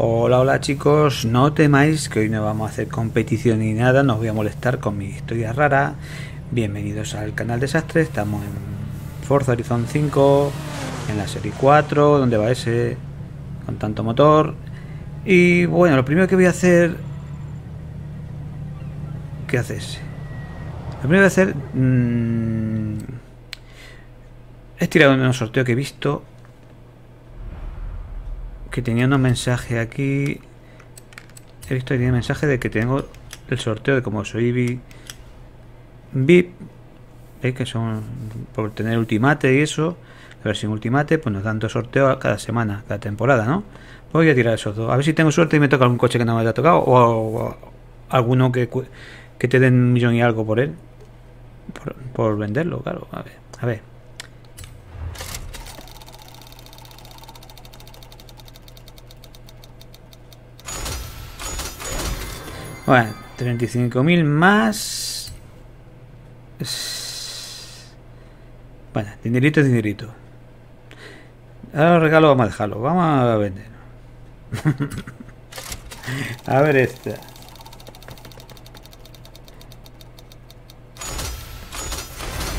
Hola, hola chicos, no temáis que hoy no vamos a hacer competición ni nada, no os voy a molestar con mi historia rara. Bienvenidos al canal Desastre, estamos en Forza Horizon 5, en la serie 4, donde va ese con tanto motor. Y bueno, lo primero que voy a hacer... ¿Qué haces? Lo primero que voy a hacer... Mmm, es tirar un sorteo que he visto que tenía unos mensajes aquí. He visto que tenía mensaje de que tengo el sorteo de como soy VIP, que son por tener ultimate y eso, la versión ultimate, pues nos dan dos sorteos cada semana, cada temporada, ¿no? Pues voy a tirar esos dos. A ver si tengo suerte y me toca algún coche que no me haya tocado o, alguno que, que te den un millón y algo por él. Por, por venderlo, claro. A ver, a ver. Bueno, 35.000 más... Bueno, dinerito dinerito. Ahora los regalos vamos a dejarlo. Vamos a vender. a ver esta.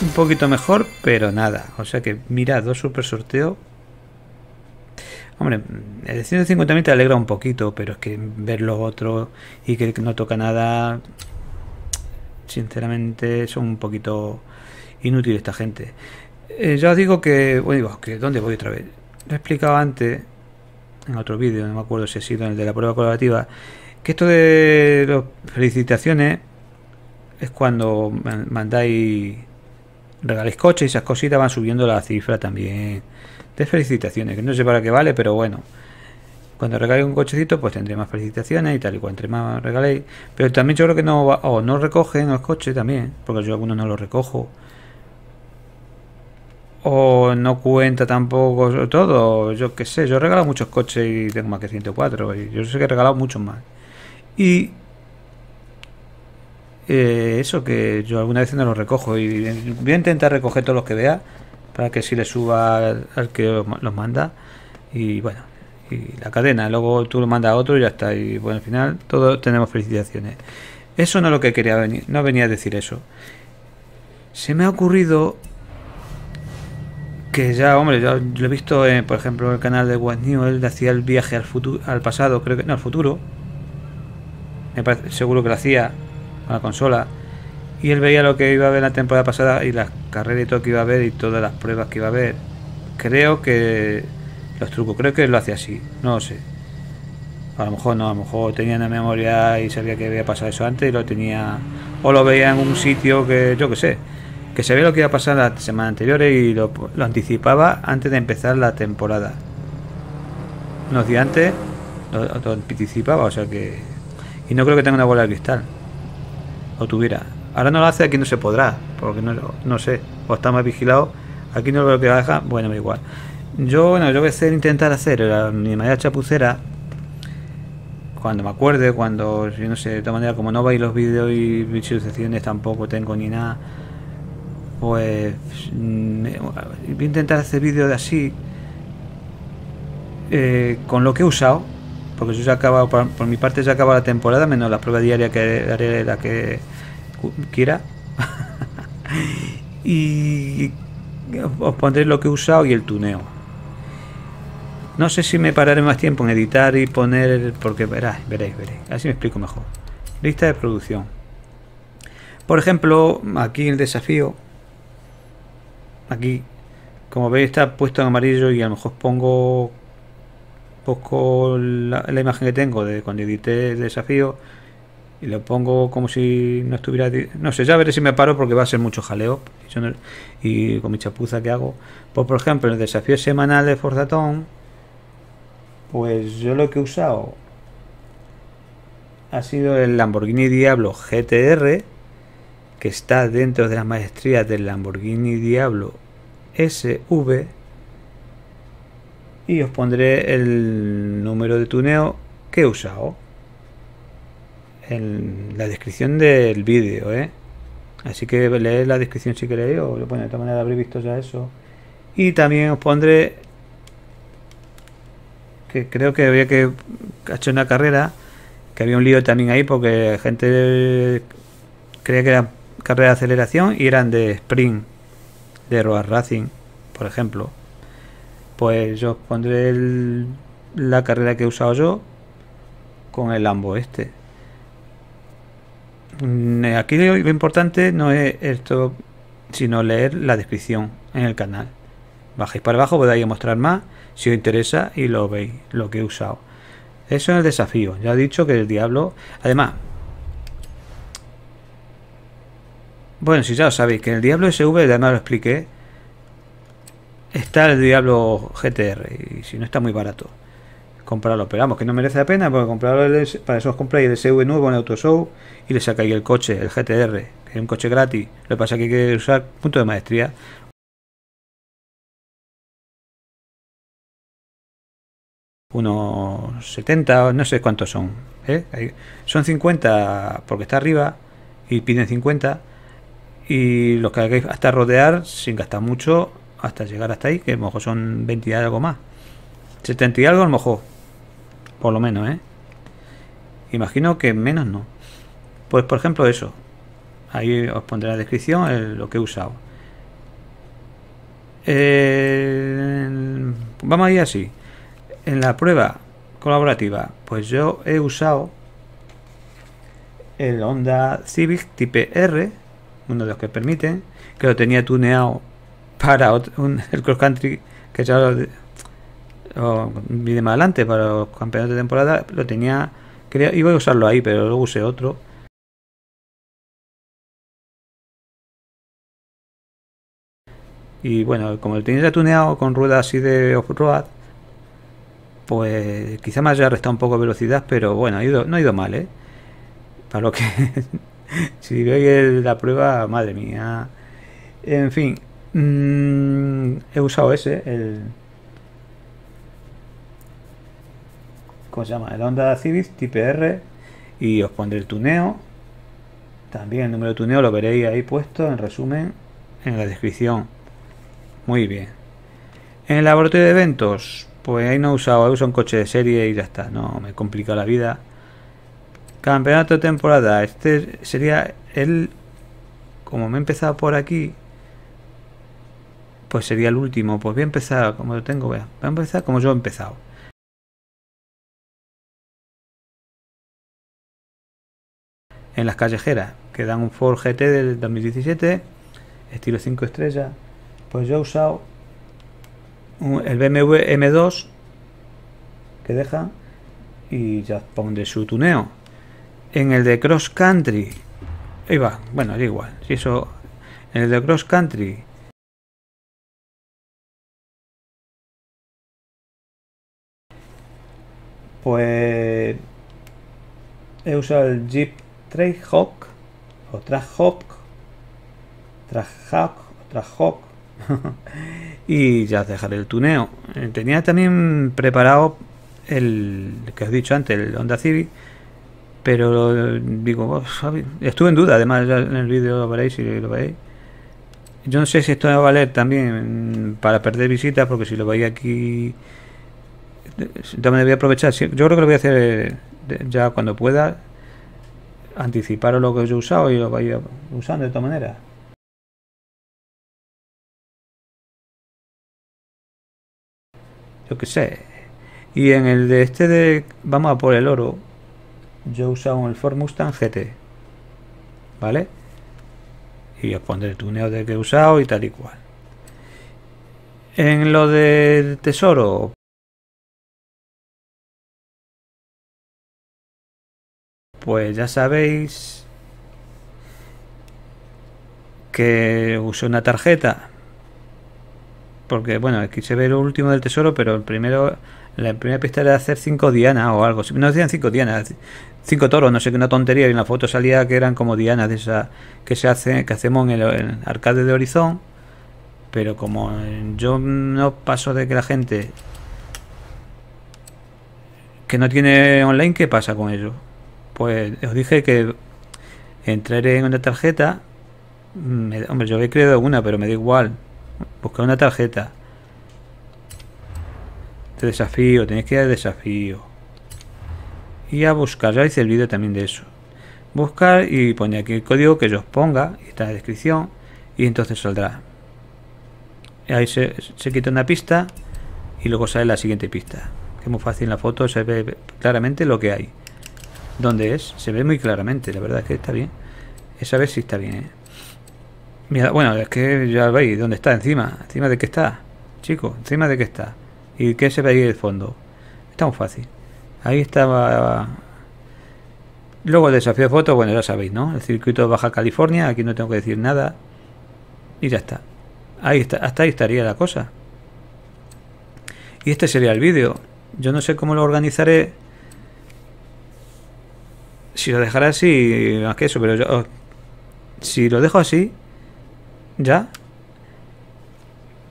Un poquito mejor, pero nada. O sea que mira, dos super sorteos Hombre, el 150.000 te alegra un poquito, pero es que ver los otros y que no toca nada, sinceramente son un poquito inútil esta gente. Eh, ya os digo que, bueno, que ¿dónde voy otra vez? Lo he explicado antes, en otro vídeo, no me acuerdo si ha sido en el de la prueba colaborativa, que esto de las felicitaciones es cuando mandáis, regaléis coches y esas cositas van subiendo la cifra también felicitaciones, que no sé para qué vale, pero bueno. Cuando regale un cochecito, pues tendré más felicitaciones y tal y cual, entre más regaléis. Pero también yo creo que no va, o no recogen los coches también, porque yo algunos no los recojo. O no cuenta tampoco todo, yo qué sé, yo he regalado muchos coches y tengo más que 104, y yo sé que he regalado muchos más. Y eh, eso que yo alguna vez no los recojo y voy a intentar recoger todos los que vea para que si le suba al, que los manda. Y bueno y la cadena luego tú lo mandas a otro y ya está y bueno al final todos tenemos felicitaciones. Eso no es lo que quería venir no venía a decir eso. Se me ha ocurrido que ya hombre yo lo he visto en, por ejemplo en el canal de News él hacía el viaje al futuro al pasado creo que no al futuro. Me parece, seguro que lo hacía con la consola y él veía lo que iba a ver la temporada pasada y las carreras y todo que iba a ver y todas las pruebas que iba a ver. Creo que los trucos, creo que lo hacía así, no lo sé. A lo mejor no, a lo mejor tenía en la memoria y sabía que había pasado eso antes y lo tenía, o lo veía en un sitio que yo que sé, que sabía lo que iba a pasar la semana anterior y lo, anticipaba antes de empezar la temporada. Unos días antes lo, lo anticipaba, o sea que. Y no creo que tenga una bola de cristal. O tuviera. Ahora no lo hace, aquí no se podrá, porque no, no sé, o está más vigilado. Aquí no lo veo que baja, bueno, igual. Yo, bueno, yo voy a hacer, intentar hacer la, mi chapucera cuando me acuerde, cuando, yo no sé, de todas maneras, como no veis los vídeos y visualizaciones tampoco tengo ni nada, pues mm, voy a intentar hacer vídeos de así eh, con lo que he usado, porque yo ya acabo, por, por, mi parte ya acaba la temporada, menos la prueba diaria que haré la que quiera. y os pondré lo que he usado y el tuneo. No sé si me pararé más tiempo en editar y poner, porque veréis, veréis, veréis. Así me explico mejor. Lista de producción. Por ejemplo, aquí el desafío, aquí, como veis está puesto en amarillo y a lo mejor pongo poco la, la imagen que tengo de cuando edité el desafío y lo pongo como si no estuviera no sé ya veré si me paro porque va a ser mucho jaleo. Y con mi chapuza que hago pues por ejemplo en el desafío semanal de Forzatón pues yo lo que he usado ha sido el Lamborghini Diablo GTR que está dentro de las maestrías del Lamborghini Diablo SV y os pondré el número de tuneo que he usado en la descripción del vídeo, ¿eh? Así que leed la descripción si queréis, o bueno, de todas maneras habréis visto ya eso. Y también os pondré que creo que había que hacer una carrera, que había un lío también ahí porque gente creía que era carrera de aceleración y eran de sprint, de road racing, por ejemplo. Pues yo pondré la carrera que he usado yo con el Lambo este. Mm, aquí lo importante no es esto, sino leer la descripción en el canal. Bajáis para abajo, podéis mostrar más si os interesa y lo veis, lo que he usado. Eso es el desafío. Ya he dicho que el diablo. Además, bueno, si ya lo sabéis, que el diablo SV, además lo expliqué, está el diablo GTR. Y si no está muy barato, comprarlo. Pero vamos, que no merece la pena, porque comprarlo para eso os compráis el SV nuevo en Autoshow y le sacáis el coche, el GTR, que es un coche gratis. Lo que pasa es que hay que usar punto de maestría unos 70, no sé cuántos son. ¿eh? Son 50 porque está arriba y piden 50. Y los que hay hasta rodear sin gastar mucho hasta llegar hasta ahí, que a lo mejor son 20 y algo más. 70 y algo a lo mejor. Por lo menos, ¿eh? Imagino que menos no. Pues por ejemplo eso. Ahí os pondré la descripción lo que he usado. vamos a ir así en la prueba colaborativa, pues yo he usado el Honda Civic Type R, uno de los que permiten, que lo tenía tuneado para el cross country que ya lo, vi más adelante para los campeonatos de temporada, lo tenía, quería, iba a usarlo ahí, pero luego usé otro. Y bueno, como lo tenía tuneado con ruedas así de off-road, pues quizá me haya restado un poco de velocidad, pero bueno, ha ido, no ha ido mal, ¿eh? Para lo que... si veis la prueba, madre mía. En fin, mm, he usado ese, el... ¿Cómo se llama? El Honda Civic Type R y os pondré el tuneo. También el número de tuneo lo veréis ahí puesto en resumen en la descripción. Muy bien. En el laboratorio de eventos, pues ahí no he usado, he usado un coche de serie y ya está, no me complica la vida. Campeonato de temporada, este sería el. Como me he empezado por aquí, pues sería el último. Pues voy a empezar como lo tengo, voy a empezar como yo he empezado. En las callejeras, que dan un Ford GT del 2017, estilo 5 estrellas. Pues yo he usado el BMW M2 que deja y ya pondré su tuneo. En el de Cross Country, ahí va, bueno, da igual. Si eso, en el de Cross Country, pues he usado el Jeep Trailhawk o Trackhawk, Trackhawk, Trackhawk y ya dejaré el tuneo. Eh, tenía también preparado el que os he dicho antes, el Honda Civic, pero digo, oh, estuve en duda, además en el vídeo lo veréis si lo veis. Yo no sé si esto va a valer también para perder visitas, porque si lo veis aquí, también voy a aprovechar. Yo creo que lo voy a hacer ya cuando pueda, anticiparos lo que yo he usado y lo vaya usando de todas maneras. yo que sé. Y en el de este de vamos a por el oro, yo he usado el Ford Mustang GT. ¿Vale? Y os pondré el tuneo de que he usado y tal y cual. En lo del tesoro, pues ya sabéis que uso una tarjeta porque bueno, aquí se ve lo último del tesoro, pero el primero, la primera pista era hacer cinco dianas o algo. No decían cinco dianas, cinco toros, no sé qué una tontería. Y en la foto salía que eran como dianas de esa que se hace, que hacemos en el, arcade de Horizon. Pero como yo no paso de que la gente que no tiene online, ¿qué pasa con ello? Pues os dije que entraré en una tarjeta. hombre, yo había creado una, pero me da igual buscar una tarjeta de desafío, tenéis que ir a desafío. Y a buscar, ya hice el vídeo también de eso. Buscar y pone aquí el código que yo os ponga, está en la descripción, y entonces saldrá. Ahí se, se quita una pista y luego sale la siguiente pista. Que es muy fácil en la foto, se ve claramente lo que hay. ¿Dónde es? Se ve muy claramente, la verdad es que está bien. Esa vez sí está bien, ¿eh? Mira, bueno, es que ya veis, ¿dónde está? Encima. ¿Encima de qué está? Chicos, ¿encima de qué está? ¿Y qué se ve ahí el fondo? Está muy fácil. Ahí estaba... Luego el desafío de foto, bueno, ya sabéis, ¿no? El circuito de Baja California, aquí no tengo que decir nada. Y ya está. Ahí está, hasta ahí estaría la cosa. Y este sería el vídeo. Yo no sé cómo lo organizaré. Si lo dejaré así, más que eso, pero yo... Si lo dejo así, ya.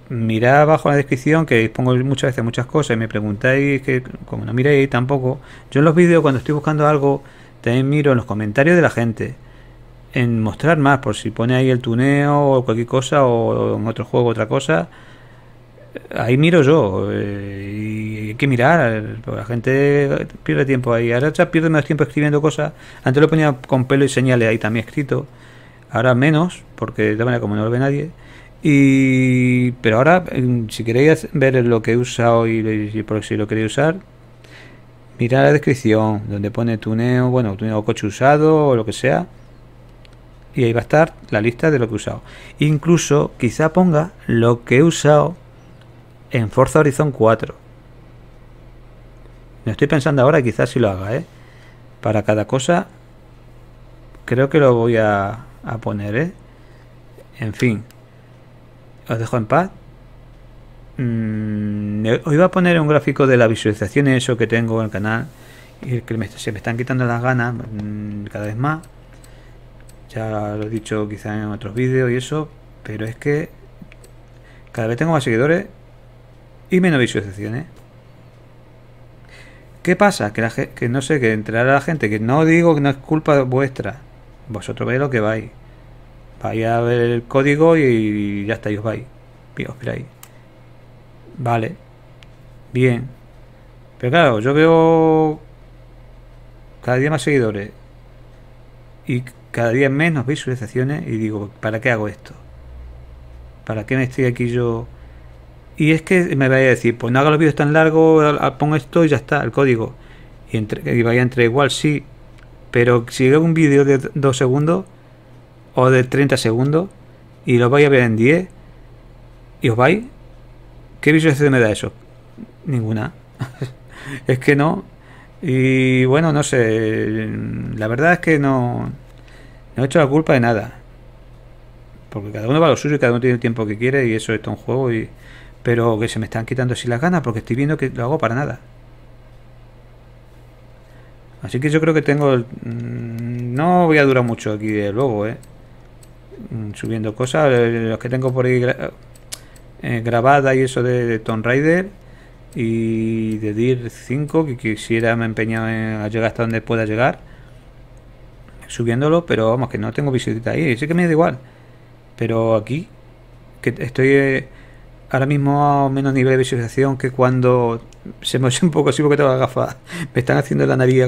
Mirad abajo en la descripción que pongo muchas veces muchas cosas y me preguntáis que como no miréis tampoco. Yo en los vídeos cuando estoy buscando algo también miro en los comentarios de la gente. En mostrar más, por si pone ahí el tuneo o cualquier cosa o en otro juego otra cosa. Ahí miro yo eh, y hay que mirar. La gente pierde tiempo ahí. Ahora ya pierde más tiempo escribiendo cosas. Antes lo ponía con pelo y señales ahí también escrito ahora menos, porque de manera como no lo ve nadie. Y, pero ahora, si queréis ver lo que he usado y, por si lo queréis usar, mirad la descripción donde pone tuneo, bueno, tuneo coche usado o lo que sea. Y ahí va a estar la lista de lo que he usado. Incluso quizá ponga lo que he usado en Forza Horizon 4. Me estoy pensando ahora, quizás si lo haga, ¿eh? Para cada cosa, creo que lo voy a, poner, ¿eh? En fin. Os dejo en paz. Mm, os iba a poner un gráfico de la visualización eso que tengo en el canal. Y que se me están quitando las ganas mm, cada vez más. Ya lo he dicho quizá en otros vídeos y eso. Pero es que cada vez tengo más seguidores y menos visualizaciones. ¿Qué pasa? Que, la, que no sé, que entrará la gente, que no digo que no es culpa vuestra. Vosotros veis lo que vais. Vais a ver el código y ya está, y os vais. Y os Vale. Bien. Pero claro, yo veo cada día más seguidores y cada día menos visualizaciones y digo, ¿para qué hago esto? ¿Para qué me estoy aquí yo? Y es que me vaya a decir, pues no haga los vídeos tan largos, pongo esto y ya está, el código. Y, entre, y vaya entre igual, sí, pero si hago un vídeo de 2 segundos o de 30 segundos y lo vais a ver en 10 y os vais, ¿qué visualización me da eso? Ninguna. es que no. Y bueno, no sé. La verdad es que no, no he hecho la culpa de nada. Porque cada uno va a lo suyo y cada uno tiene el tiempo que quiere y eso es un juego. Y, pero que se me están quitando así las ganas porque estoy viendo que lo hago para nada. Así que yo creo que tengo... Mm, no voy a durar mucho aquí de luego, ¿eh? Mm, subiendo cosas. Eh, los que tengo por ahí eh, grabada y eso de, Tomb Raider y de DIR 5 que quisiera me empeñado en llegar hasta donde pueda llegar subiéndolo pero vamos que no tengo visita ahí sí que me da igual pero aquí que estoy eh, ahora mismo menos nivel de visualización que cuando se me un poco así porque tengo las gafas. Me están haciendo la nariz,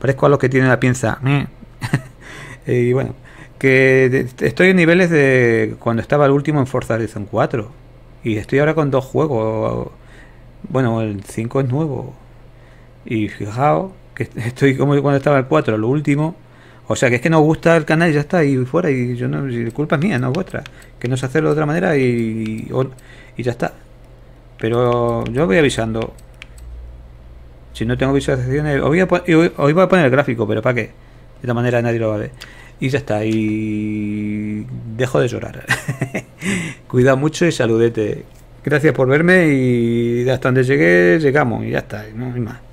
parezco a los que tienen la pinza. y bueno, que estoy en niveles de cuando estaba el último en Forza Horizon 4. Y estoy ahora con dos juegos. Bueno, el 5 es nuevo. Y fijaos que estoy como cuando estaba el 4, lo último. O sea, que es que nos gusta el canal y ya está, y fuera, y yo no, culpa es mía, no es vuestra. Que no sé hacerlo de otra manera y, y ya está. Pero yo voy avisando. Si no tengo visualizaciones, hoy voy, a, poner el gráfico, pero ¿para qué? De esta manera nadie lo va a ver. Y ya está, y dejo de llorar. Cuida mucho y saludete. Gracias por verme y hasta donde llegué, llegamos y ya está, no hay más.